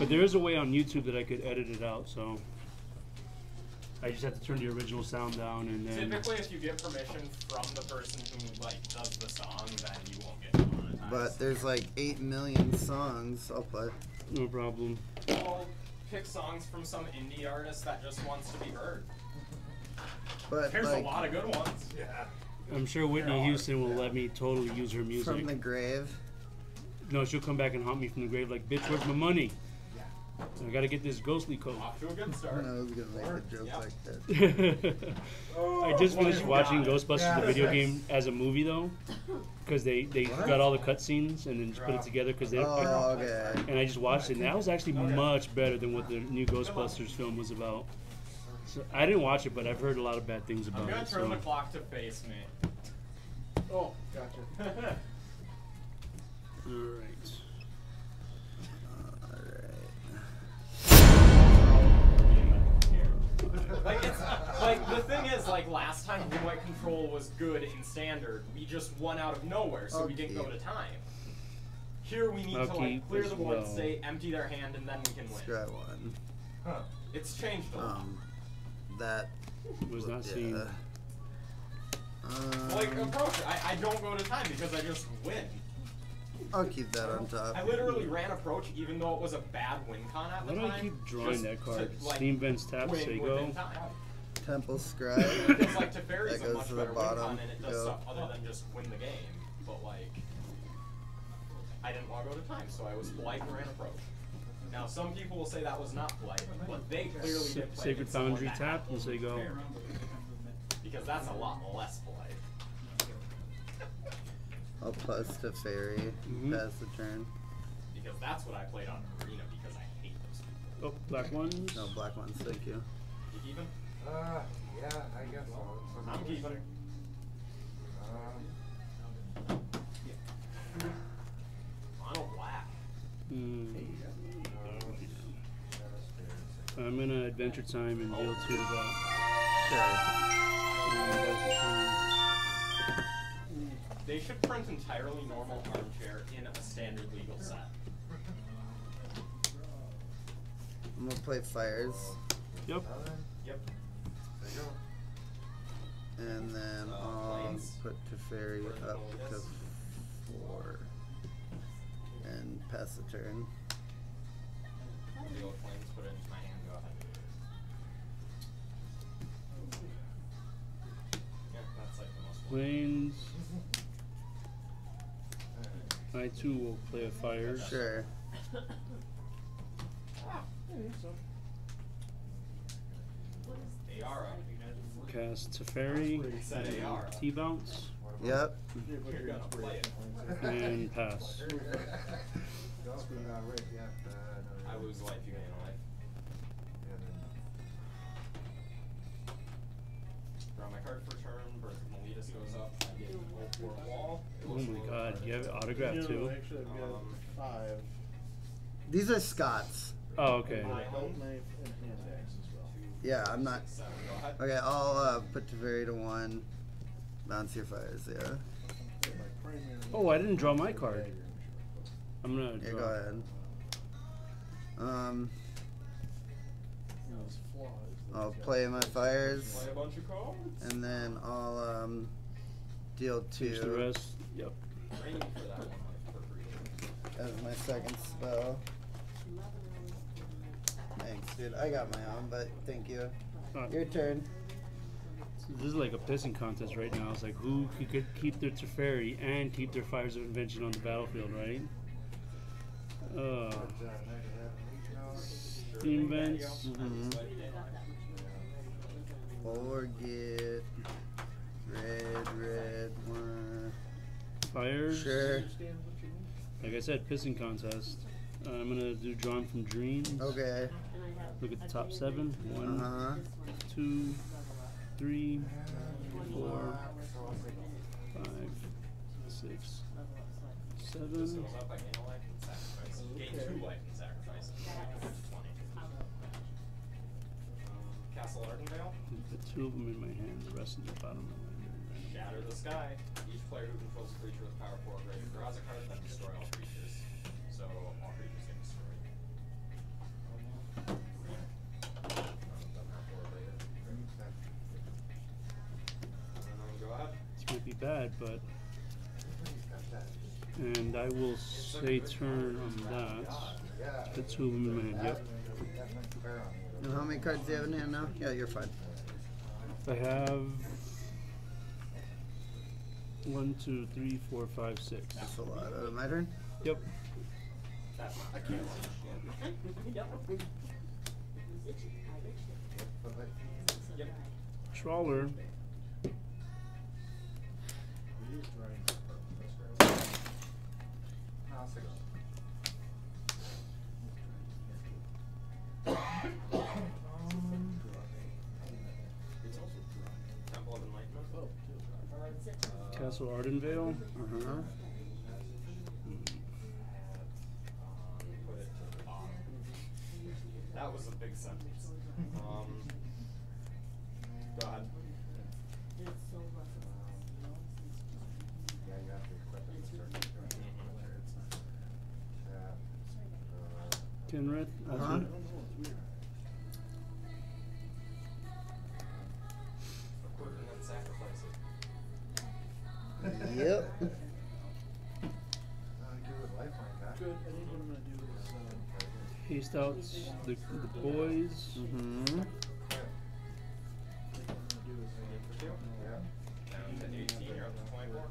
But there is a way on YouTube that I could edit it out, so I just have to turn the original sound down and then Typically, if you get permission from the person who like does the song, then you won't get demonetized. But there's like 8 million songs. I'll play. no problem. I'll pick songs from some indie artist that just wants to be heard. But There's like a lot of good ones. Yeah. I'm sure Whitney are, Houston will yeah. let me totally use her music. from the grave. No, she'll come back and haunt me from the grave like, bitch, where's my money? Yeah. I gotta get this ghostly coat. Off to a good I was gonna make a joke Yeah. like that. I just finished watching it. Ghostbusters Yeah, the video that's- game as a movie though, because they they What? got all the cutscenes and then just put it together because they. Oh, okay. And I just watched it, and that was actually much better than what the new Ghostbusters film was about. So I didn't watch it, but I've heard a lot of bad things about it. I'm gonna it. turn So. the clock to face me. Oh, gotcha. All right. Like it's like the thing is like last time Remote Control was good in standard, we just won out of nowhere, so we didn't go to time. Here we need I'll to like clear the board, well. say empty their hand, and then we can win. Scrap one. Huh. It's changed a lot. Um, that Was not yeah. seen. Um, like approach, I, I don't go to time because I just win. I'll keep that on top. I literally ran approach even though it was a bad win con at Why the do. I keep drawing that card? to, like, Steam vents tap, win say go. Temple scribe. Because like Teferi's That a goes much to the better win bottom. con and it does Go. stuff other than just win the game. But like, I didn't want to go to time, so I was polite and ran approach. Now some people will say that was not polite, but they clearly Sa- did play Sacred Foundry tap and say go. Because that's a lot less polite. I'll plus Teferi. Mhm. Pass the turn. Because that's what I played on arena because I hate those people. Oh, black ones. No black ones. Thank you. You keeping? Uh, yeah, I guess so. I'm keeping. Um, Mono black. Hmm. uh, I'm gonna adventure time and deal two to that. Sure. They should print entirely normal armchair in a standard legal set. I'm gonna play fires, Yep. Yep. there you go. and then Uh, I'll planes. put to fairy up all to four, and pass the turn. I too will play a fire. Sure. Cast Teferi. Said T bounce. Yep. You're gonna play it. And pass. Don't be not right yet. I lose life, you gain a life. Draw my card for my god, you have it autographed too? Actually, I've got Um, five. These are Scots. Oh, okay. My Belt knife and hand axe as well. Yeah, I'm not. Seven. Go ahead. Okay, I'll uh, put to to one. Bounce your fires. Yeah. Get my primary Oh, I didn't draw my card. I'm gonna Yeah, draw. go ahead. Um, Those flaws that I'll play my fires, Play a bunch of cards. and then I'll um, deal two. Finish the two rest. Yep. That one life for free. as my second spell. Thanks, dude. I got my own, but thank you. Uh, Your turn. This is like a pissing contest right now. It's like who could- keep their Teferi and keep their fires of invention on the battlefield, right? Uh, But, next half week now, steam vents. Mhm. Forget red, red one. Fires. Sure. Understand what you mean? Like I said, pissing contest. Uh, I'm gonna do drawn from dreams. Okay. Look at the top seven. One, huh. two, three, four, five, six, This seven. goes up, I gain a life and two life and sacrifice. Twenty. Castle Ardenvale. Put two of them in my hand, the rest in the bottom of my hand. Shatter the sky. Each player who controls a creature with power four or greater draws a card, then destroy all creatures. So all creatures get destroyed. Doesn't have four later. Go ahead. This might be bad, but and I will say turn on that. Put two of them in my hand. Yep. And how many cards do you have in hand now? Yeah, you're fine. I have one, two, three, four, five, six. That's a lot. Uh, my turn? Yep. That I can't see. Yep. Yep. Trawler. Castle Ardenvale. Uh huh. Put it to the bottom. That was a big sentence. Um, go ahead. Kenrith. Uh-huh. alternate. Haste out the, the boys. Mm-hmm. I think what I'm gonna do is, uh, Two. Down to 18, you're up to 24.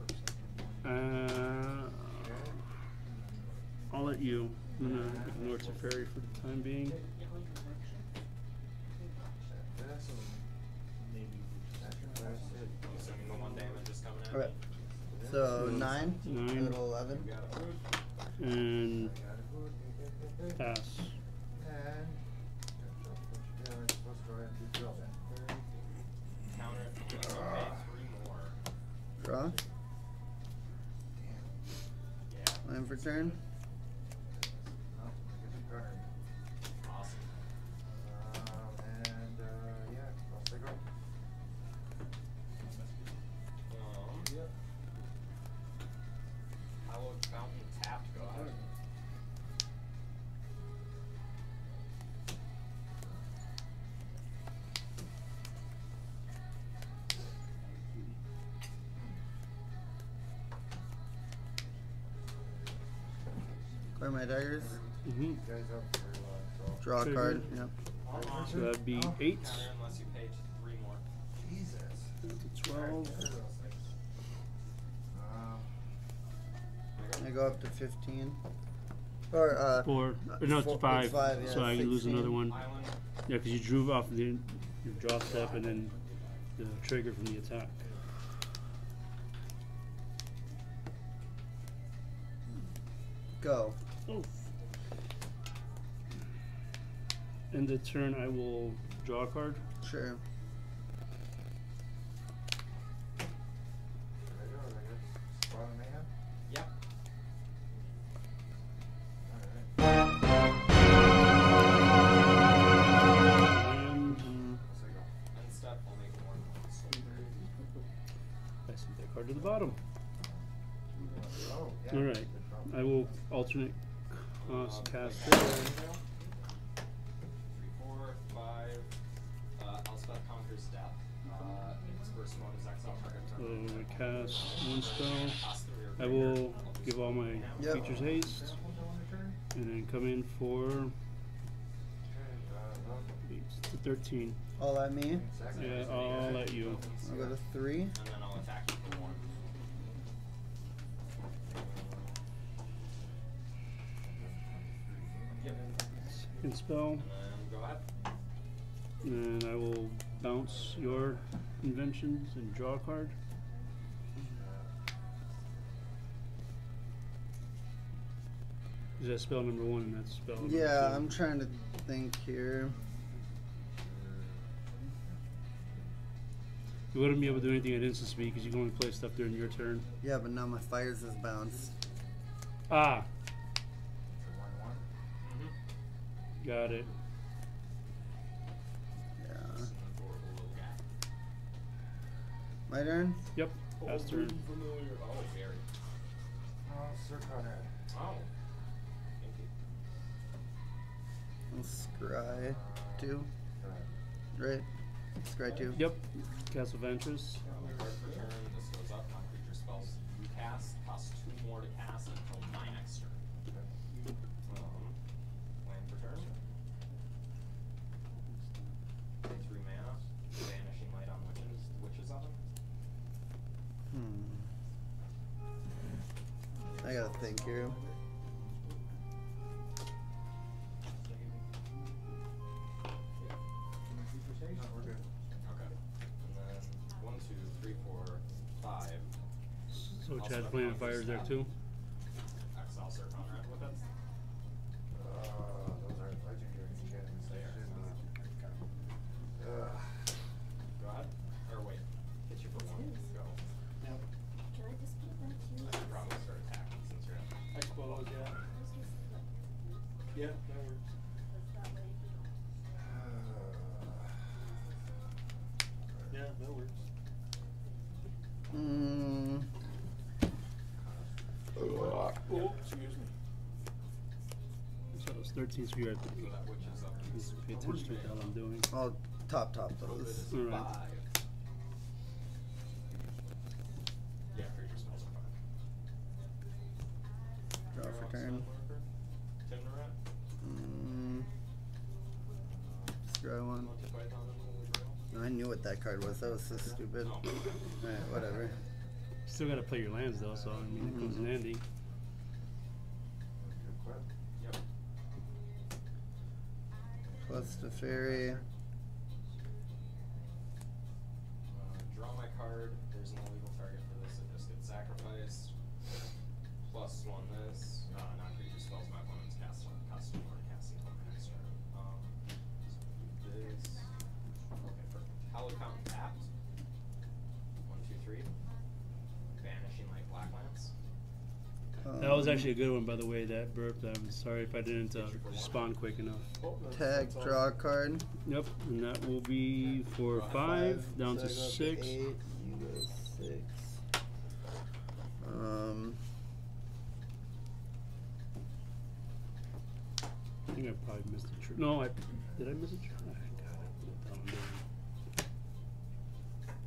I'll let you. I'm gonna ignore Teferi for the time being. maybe I'm assuming the one damage is coming in. Alright. So nine. Nine. To eleven. You got a food. And pass. Counter it. You pay three more. Draw. Yeah. Line for turn. Clear my daggers. hmm Draw a card. Yep. So that'd be eight. Counter unless you pay three more. to Twelve. I go up to fifteen. Or uh. Four. Or no, four- it's five. it's five, yeah, so I lose 16. another one. Island. Yeah, because you drew off the your draw step and then the trigger from the attack. Go. End the turn, I will draw a card. Sure. Yep. And End. I'll make one. I sent that card to the bottom. Alright. I will alternate cost caster. Uh, I cast one spell. Pass three or I will give all my Yep. creatures haste. And then come in for eight to 13. All at me. Yeah, I'll let you. I'll go to three. And then I'll attack you for one. Second spell. And then. And I will bounce your inventions and draw a card. Is that spell number one and that's spell number Yeah, two? I'm trying to think here. You wouldn't be able to do anything at instant speed because you can only play stuff during your turn. Yeah, but now my fires is bounced. Ah, Mm-hmm. got it. Yeah. My turn? Yep. Pass turn. Familiar. Oh, very. Oh, Sir Conrad. Oh. I'll scry two, Right. right? Scry two. Yep. Castle Vantress. Uh, card per turn. Playing Conquest fires there too. Just pay attention to what the hell I'm doing. I'll top top Total those. Alright. Yeah, creature spells are five. Draw for turn. Mm. Scry one. Monty Python and the Holy Grail. I knew what that card was. That was so stupid. Oh. Alright, whatever. Still gotta play your lands though, so I mean it comes in Mhm. handy. The fairy. Uh, draw my card. There's no legal target for this. It just gets sacrificed. Plus one this. Actually a good one, by the way. That burp. I'm sorry if I didn't uh, respond quick enough. Tag, draw a card. Yep, and that will be for five, down so to I go up six. eight, six. Um, I think I probably missed a trick. No, I did. I miss a trick. God, what the hell I'm doing.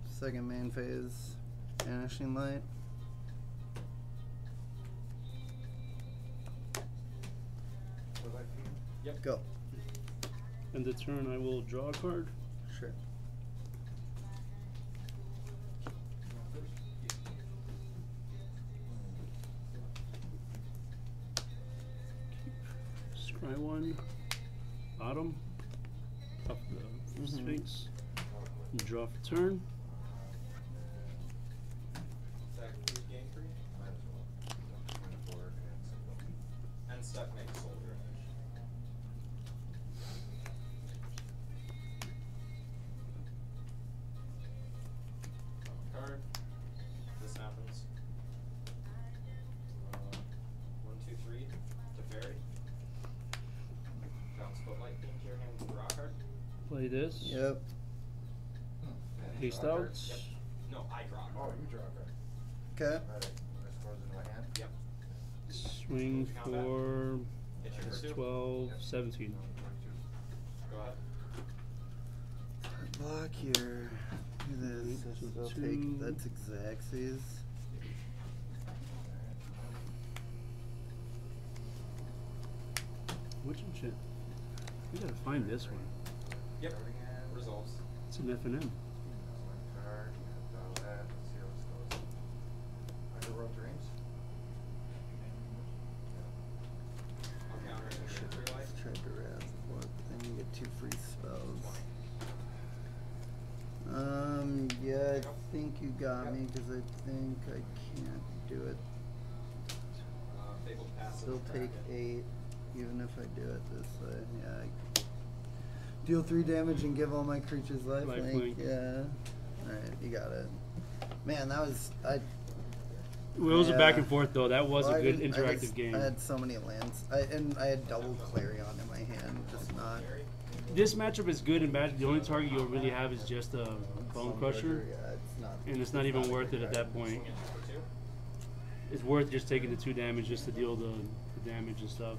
second main phase, vanishing light. Yep. Go. And the turn, I will draw a card. Sure. Scry one. Bottom. Top of the Mhm. Sphinx. Oh. Draw for turn. Attack three, gain this. Yep. Haste Draw card. out. Yep. No, I draw. Oh, you draw. Okay. Alright, this goes into my hand. Yep. Swing Combat. for Hit you that's for two. 12, 17. Go ahead. Block here. Do this. Eight, This is- I'll take. That's Exaxes. Which shit? We gotta find this one. Yep. Resolves. It's an F and M. That's one card. Draw that. Let's see how this goes. Underworld Dreams. I'll counter it with Shit. Tried to wrap. What? Then you get two free spells. Um. Yeah, I think you got me because I think I can't do it. Uh, fabled. Still take Kraken. eight, even if I do it this way. Yeah. I deal three damage and give all my creatures lifelink. Lifelink. Yeah. All right, you got it. Man, that was I. It was a back and forth though. That was well, a good didn't- I interactive just- game. I had so many lands, I, and I had double Clarion in my hand, just not. This matchup is good and bad. The only target you'll really have is just a bone crusher, Yeah, it's not. and it's not even worth it at that point. Swing it for two. It's worth just taking the two damage just to deal the, the damage and stuff.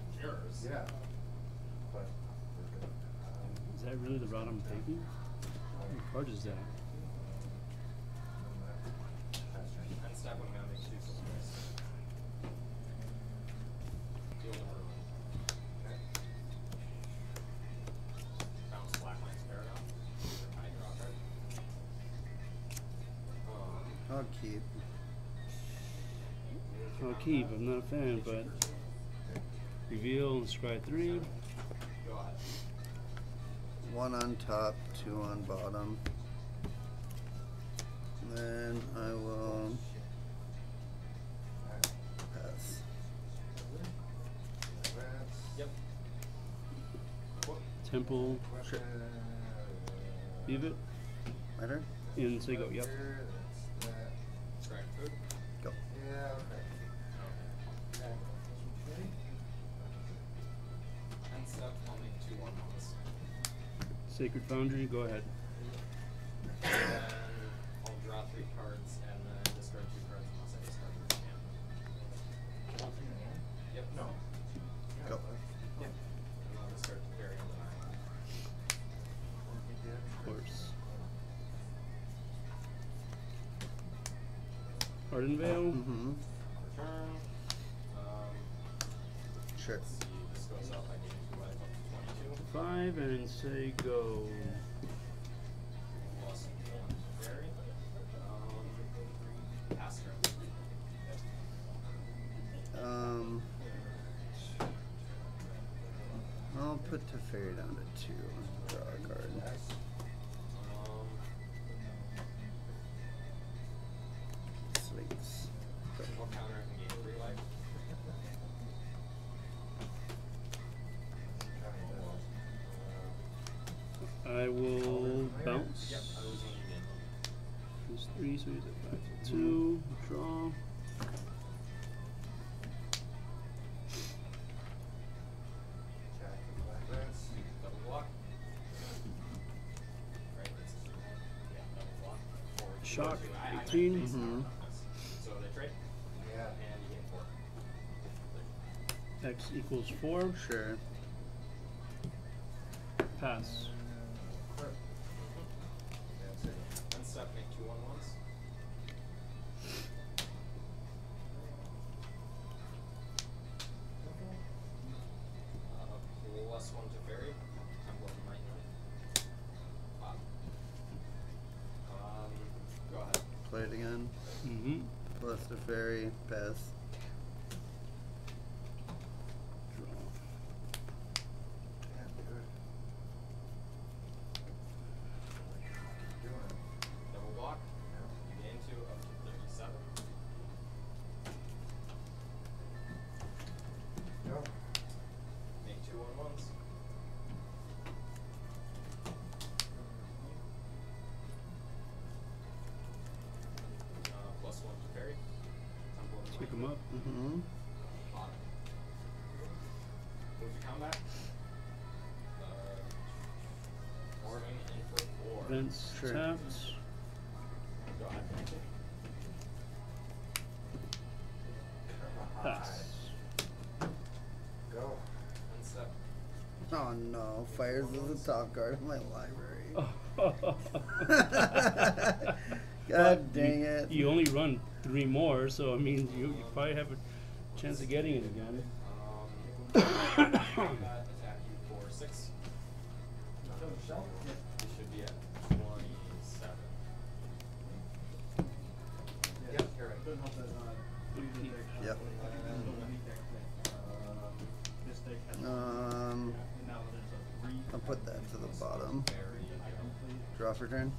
them. Yeah. But. Um, Is that really the route I'm taking? What card is that? That's right. And step when I'm gonna make two silvers. Deal the ruin. Okay. Bounce Blacklance Paragon. I draw a card. I'll keep. I'll keep. I'm not a fan, but reveal and scry three. One on top, two on bottom. Then I will pass. Yep. Temple. Sure. Leave it. And say go. Yep. Sacred Foundry. Go ahead. And then I'll draw three cards and then discard two cards unless I discard them from hand. Yep. No. Go. Yep. And I'll discard to carry on the. Of course. Ardenvale. Mm-hmm. Return. Um, Sure. Five and say go. Three, so he's at five to two. Draw. Double block. Right, that's yeah, double block. Forward two, Shock, two. I- I meant 18. face down. Mhm. So they trade, Yeah. and you gain four. X equals four. Sure. Pass. That's it. One step, make two one ones. Swing in for four. Vents Sure. tapped. Go ahead. Pass. Go. Oh no. Fires is the top card of my library. God But dang you, it. You only run three more, so I mean, you, you probably have a chance of getting it again. Um, combat attack you for six. You should be at twenty-seven. Yep, you're right. Yep. Um, I'll put that to the bottom. Draw for turn.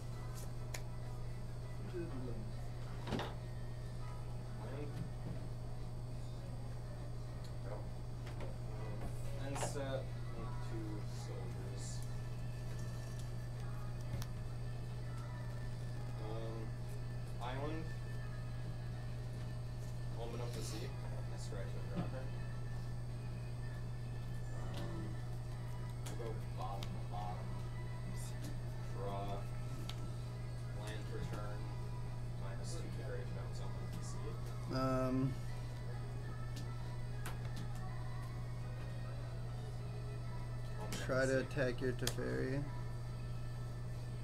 Try to attack your Teferi.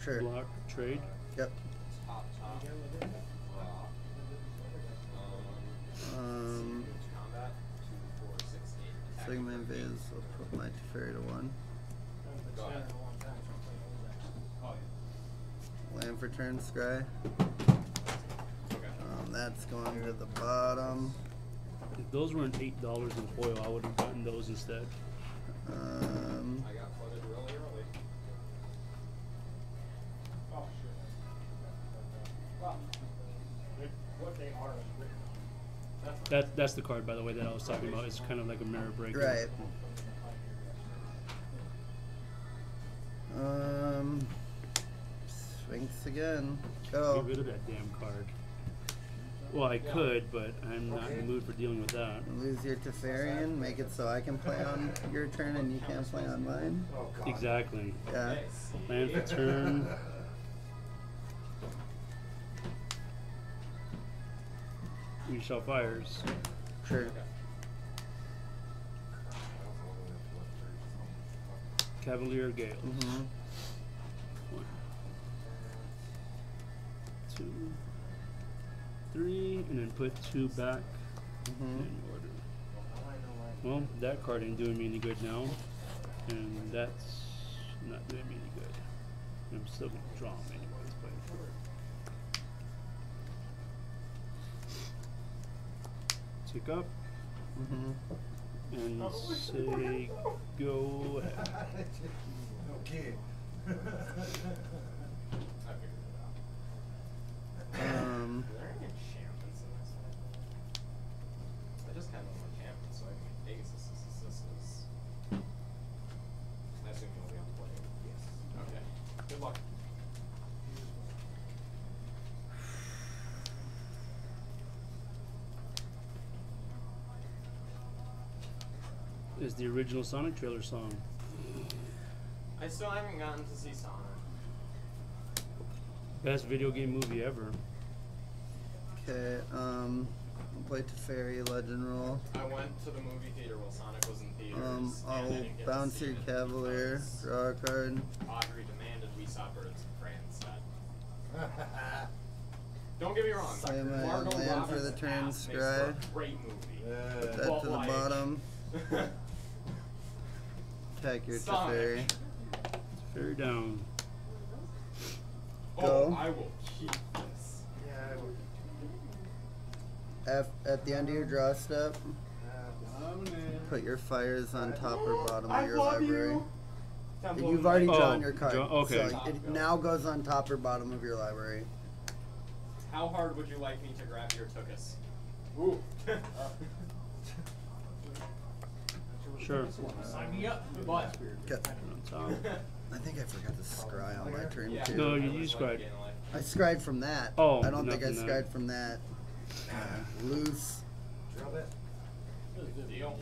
Sure. Block, trade. Yep. Top, top. Draw. Um, combat. Two, four, six, eight. Attack Sigma Invis. I'll put my Teferi to one. Go. Oh, Land for turn, Scry. Um, that's going to the bottom. If those weren't eight dollars in foil, I would have gotten those instead. Um, I got flooded really early. Oh, shit. Well, what they are is written. That's That that's the card, by the way, that I was talking about. It's kind of like a mirror break. right. Um, Sphinx again. Go. Get rid of that damn card. Well, I could, but I'm not in the mood for dealing with that. Lose your Teferian, make it so I can play on your turn and you can't play on mine. Exactly. Yeah. Land for turn. We shall fires. Sure. Cavalier Gales. Mm-hmm. One, two, three, and then put two back Mm-hmm. in order. Well, that card ain't doing me any good now, and that's not doing me any good. I'm still gonna draw 'em anyways, but. Tick up Mm-hmm. and say go ahead. Okay. I figured it out. Um, Are there any enchantments in this one? I just kind of want enchantments, so I can make Pegasus assistants. I assume you'll be on play. Yes. Okay. Good luck. Is the original Sonic trailer song. I still haven't gotten to see Sonic. Best video game movie ever. okay, um, I'll play Teferi Legend Roll. I went to the movie theater while Sonic was in theaters. Um, and I I'll didn't get to bounce your Cavalier, because draw a card. Audrey demanded we saw Birds of Prey instead. Don't get me wrong. Play my Margot land for Robbins the turn, ass makes for a Scry. great movie. Put that But to the like- bottom. Attack your Sonic. Teferi. Fair down. Oh, Go. I will keep this. Yeah, I would. At, at the end of your draw step, put your fires on top or bottom of your love library. you. Temple You've already Night. Oh, drawn your card, draw- okay. so it now goes on top or bottom of your library. How hard would you like me to grab your tuchus? Ooh. Sure. Sign me up, but. Okay. I think I forgot to scry on my turn Yeah. too. No, you I use was like scribe. getting like- I scried from that. Oh, I don't think I nothing scried that. from that. Uh, loose. Draw that. Deal.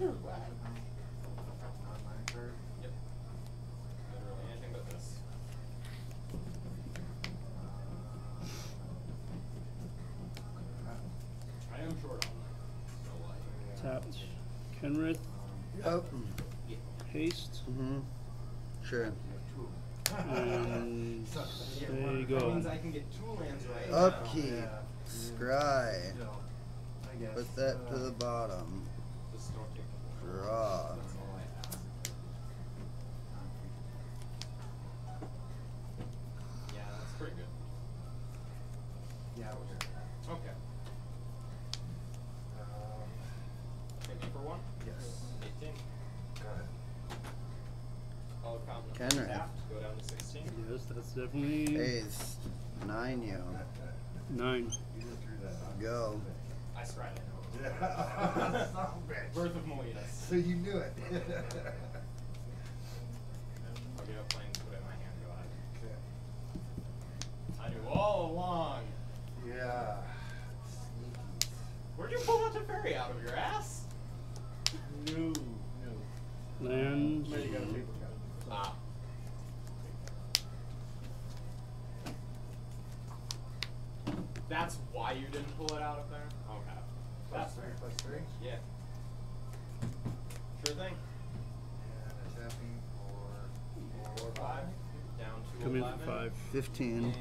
Non-mind card. Yep. Literally anything but this. I am short on that. So like. Tapped. Kenrith. Oh. Haste. Mm-hmm. Sure. And So- say That go. means I can get two lands right now. Upkeep. Yeah. Scry. No, I guess. Put that to uh, the bottom. Just don't take the control. Draw. That's all I ask. Yeah, that's pretty good. Yeah, it was. Okay. Uh, one. Yes. Eighteen. Go ahead. Color counting Kenrith. tapped, go down to sixteen. Yes, that's definitely Ace. Nine you. nine. You just drew that, huh? Go. I scried it. Yeah. Son of a bitch. Birth of Meletis. So you knew it. I'll get a plane, put it in my hand, go ahead. Okay. I knew all along. Yeah. Sneaky. Where'd you pull that Teferi out of your ass? No, no. Land. Maybe you got a paper cut. Ah. That's why you didn't pull it out of there? Okay. Plus That's three, fair. plus three. Yeah. Sure thing. And attacking for Four, five, down to Come in eleven. for five. Fifteen.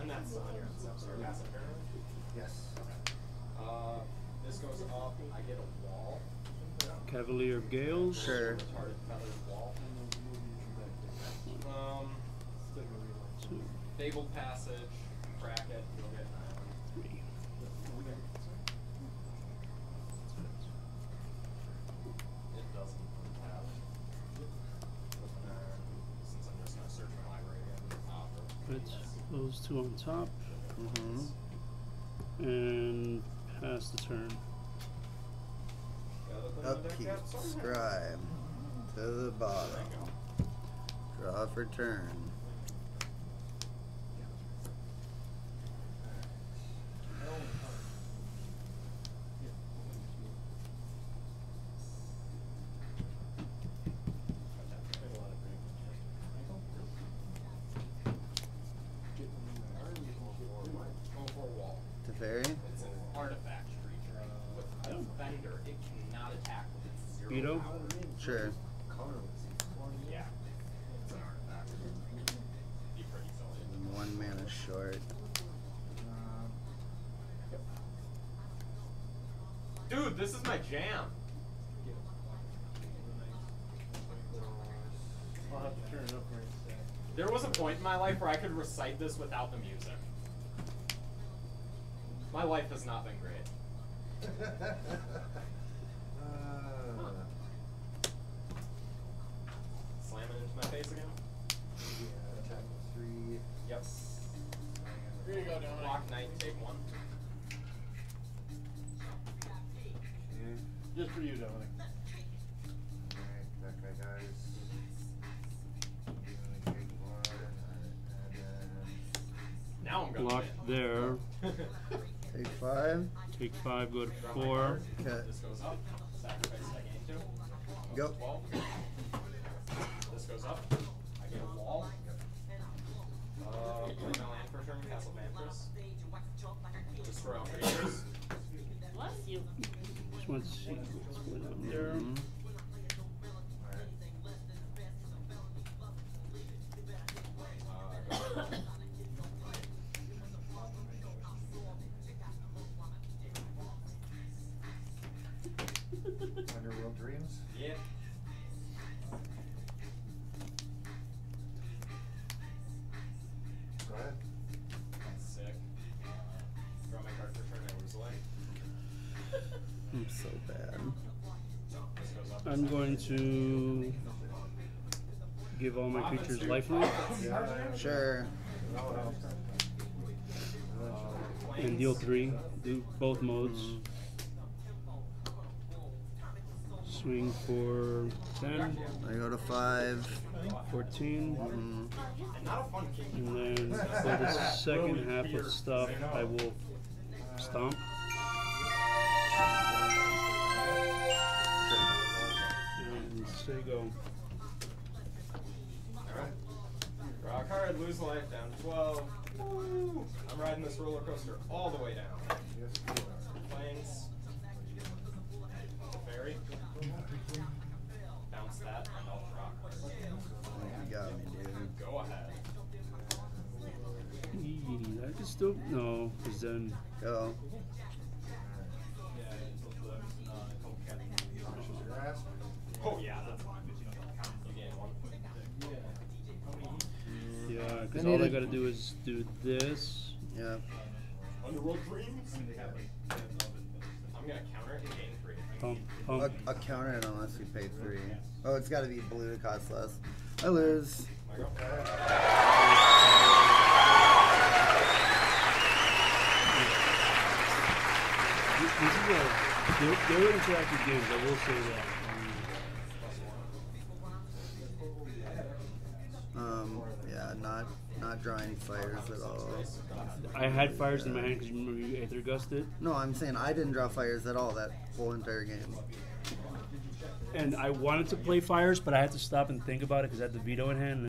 And that's on your sorry, passive turn. Yes. Uh, this goes up, I get a wall. Cavalier of Gales. Sure. Retarded feathered wall. Um, Two, fabled passage, bracket, you'll get an island. three. It doesn't have. Uh, since I'm just gonna search my library again. uh, for- Put those two on top Mm-hmm. and pass the turn. Upkeep. Scribe. To the bottom. Draw for turn. Go for a wall. Teferi. It's an artifact creature. With Defender, it cannot attack with its zero Veto? power. Sure. Colorless. Yeah. It's an artifact. Be pretty silly. One mana short. Um, Dude, this is my jam. I'll have to turn it up for. There was a point in my life where I could recite this without the music. My life has not been great. Just for you, Dominic. Alright, that guy dies. You only take one, and then Now I'm gonna Block win. there. Take five. Take five, go to four. card. Cut. This goes up. Sacrifice I gain two. Go. Twelve. This goes up. I get a wall. Uh, play my land for turn, Castle Vantress. Destroy all creatures. Bless you. Want what's going on there. Mm-hmm. I'm so bad. This goes up. I'm going to give all my creatures lifelink Sure. That'll and deal three. Do both modes. Mhm. Swing for 10, I go to five. 14, Mhm. Not a fun king. and then for the second half of stuff, I will stomp. And say go. Alright. Draw a lose life, down to 12. Woo! I'm riding this roller coaster all the way down. Yes. Planes. Fairy. Bounce that, and I'll draw a card. You got me, dude. Go ahead. I can still no, because then Go. Because all I a- gotta do is do this, Yeah. Underworld Dreams? I'm gonna counter it and gain three. Pump, pump. A, a counter it unless you pay three. Oh, it's got to be blue to cost less. I lose. My go. This this is a they're, they're interactive games. I will say that. Um, Um, yeah, not not any fires at all. I had fires in my hand because you remember you Aether Gusted, No, I'm saying I didn't draw fires at all that whole entire game. and I wanted to play fires, but I had to stop and think about it because I had the veto in hand.